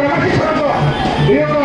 క్రమశిక్షణతో ఈ యొక్క